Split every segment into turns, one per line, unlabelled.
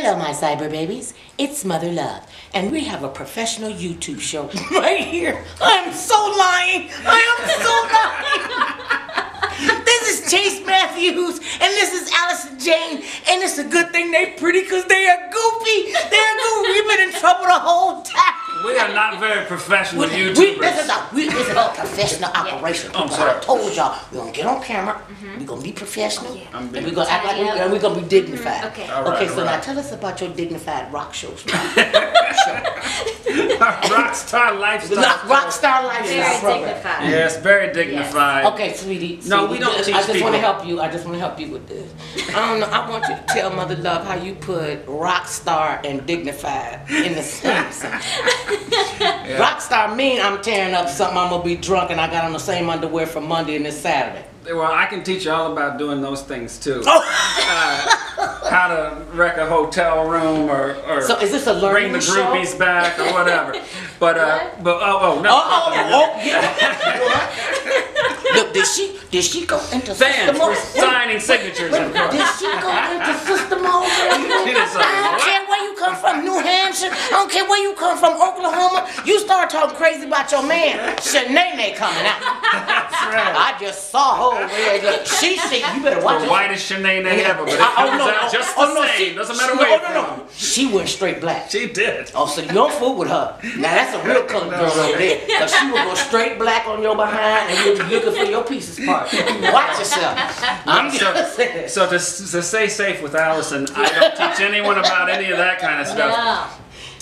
Hello, my cyber babies. It's Mother Love, and we have a professional YouTube show right here. I'm so lying. I am so lying. this is Chase Matthews, and this is Alison Jane, and it's a good thing they pretty because they are goofy. They're goofy. We've been in trouble the whole time.
We are not very professional
We,
YouTubers.
we, this is a we, this is a professional operation.
I'm sorry.
I told y'all we're gonna get on camera. Mm-hmm. We're gonna be professional.
I'm
And we're gonna act like we,
Yeah.
and we're gonna be dignified. Mm-hmm.
Okay.
All right,
okay.
all
So now tell us about your dignified rock show.
Rockstar lifestyle.
rock, rock star lifestyle
Very
program.
dignified.
Yes, very dignified.
Okay, sweetie.
No,
sweetie,
we don't
I
teach
just want to help you. I just want to help you with this. I don't know. I want you to tell Mother Love how you put rock star and dignified in the same sentence. Rock star mean I'm tearing up something. I'm gonna be drunk and I got on the same underwear from Monday and this Saturday.
Well, I can teach you all about doing those things too.
Oh.
Uh, how to wreck a hotel room or, or
So is this a
bring
learning
the
show?
groupies back or whatever. But uh, but oh oh no.
Oh, oh, oh, yeah. Look, did she did she go into
Fans
system
for
mode?
signing signatures, of.
Did she go into system mode? from, New Hampshire. I don't care where you come from, Oklahoma. You start talking crazy about your man. Shanae coming out.
That's right.
I just saw her. She see. You better watch
The
it.
whitest Shanae ever, but it
I-
comes out just oh, the
oh, no,
same.
she-
Doesn't matter
she-
where
no, no, no. She went straight black.
She did.
Oh, so you don't fool with her. Now that's a real colored girl over there. Cause she will go straight black on your behind and you'll be looking for your pieces part. Watch yourself. I'm
So,
just saying.
so to, to stay safe with Alison, I don't teach anyone about any of that kind of stuff.
No.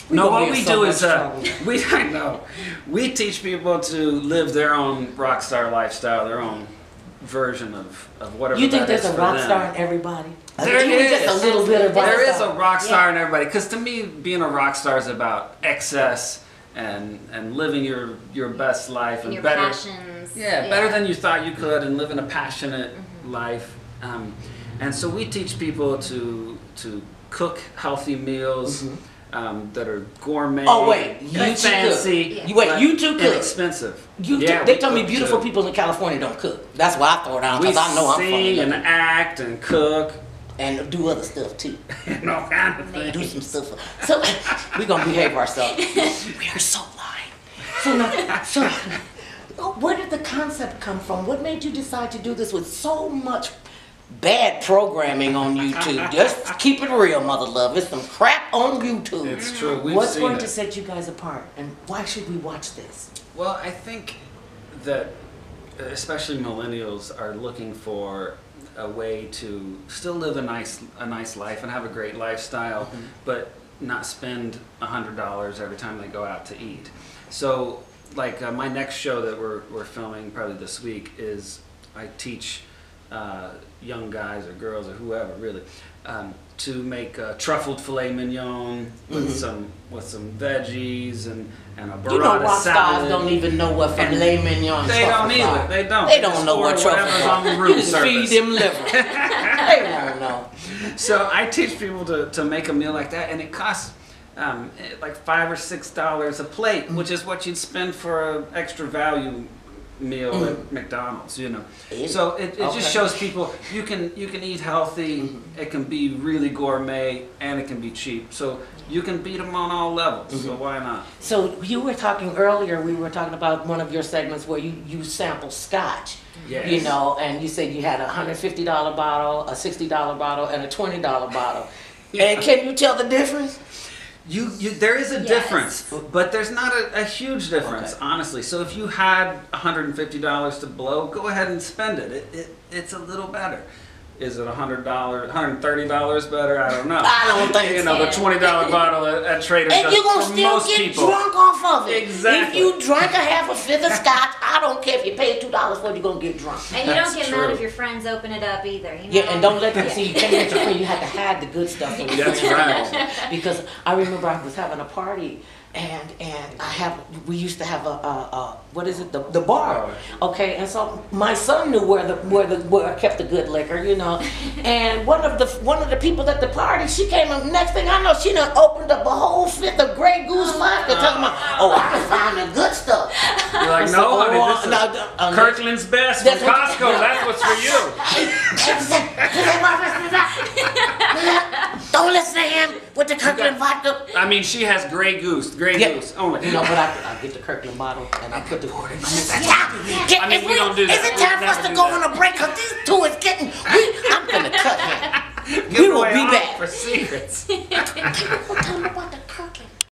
No, what we
so
do is uh,
trouble.
we I know we teach people to live their own rock star lifestyle, their own version of, of whatever.
You think
that
there's
is
a rock
them.
star in everybody?
There
Even
is.
Just a little bit of
There is a rock star
Yeah.
in everybody. Because to me, being a rock star is about excess and and living your your best life and
And your
better.
passions.
Yeah, better than you thought you could, and living a passionate
Mm-hmm.
life. Um, and so we teach people to to cook healthy meals um, that are gourmet.
Mm-hmm. Oh, wait, you
fancy.
cook.
You wait, you two cook.
Inexpensive.
You
yeah,
they tell me beautiful
too.
people in California don't cook. That's why I throw it down because I know I'm
sing
funny
and
and,
act and cook
and do other stuff too.
and all kind of
Do some stuff. So we're gonna behave ourselves. we are so lying. So now, so where did the concept come from? What made you decide to do this with so much bad programming on YouTube? Just keep it real, mother love. It's some crap on YouTube.
It's true. We've
What's
seen
going
it.
to set you guys apart, and why should we watch this?
Well, I think that especially millennials are looking for a way to still live a nice a nice life and have a great lifestyle, but not spend a hundred dollars every time they go out to eat. So, like uh, my next show that we're we're filming probably this week is I teach uh, young guys or girls or whoever really um, to make uh, truffled filet mignon with some with some veggies and and a burrata
You know, rock stars
salad.
don't even know what
And
filet mignon.
They don't either.
are.
They don't.
They
They
don't
just
know what
order
truffles are.
on the
You
room service.
feed them liver. they won't know.
So I teach people to, to make a meal like that, and it costs um, like five or six dollars a plate, which is what you'd spend for an extra value meal mm. at McDonald's. You know, so it, it
Okay.
just shows people you can you can eat healthy. Mm-hmm. It can be really gourmet, and it can be cheap. So you can beat them on all levels. So mm-hmm. why not?
So you were talking earlier. We were talking about one of your segments where you you sample scotch.
Yes.
You know, and you said you had a hundred fifty dollar bottle, a sixty dollar bottle, and a twenty dollar bottle. And can you tell the difference?
You, you, there is a
Yes.
difference, but there's not a, a huge difference,
Okay.
honestly. So if you had $150 to blow, go ahead and spend it. It, it it's a little better. Is it $100, $130 better? I don't know.
I don't think
You know, the $20 bottle at, at Trader
And
Joe's
you're gonna still get
people.
drunk off of it.
Exactly.
If you drank a half a fifth of scotch, I don't care if you pay two dollars for it, you're gonna get drunk.
And you
That's
don't get
true.
mad if your friends open it up either. You know?
Yeah, and don't let them see you can't let your friend. You have to hide the good stuff from your
That's
friends.
right.
Because I remember I was having a party, and and I have we used to have a, a, a what is it the the bar, okay? And so my son knew where the where the where I kept the good liquor, you know. And one of the one of the people at the party, she came up. Next thing I know, she done opened up a whole fifth of Grey Goose vodka, talking about, oh, I can find the good stuff.
You're like,
I said,
no, honey,
"Oh,
this is
no, no, um,
Kirkland's best from
That's what-
Costco. That's what's for you.
Don't listen to him. put the Kirkland vodka.
I mean, she has Grey Goose, Grey
Yeah.
Goose only.
You know, but I, I get the Kirkland bottle and I put the. Yeah.
I mean,
Is
we don't do that.
Is it
We
time for us to go
that.
on a break? Cause these two is getting. We, I'm gonna cut him. We will be back.
for secrets.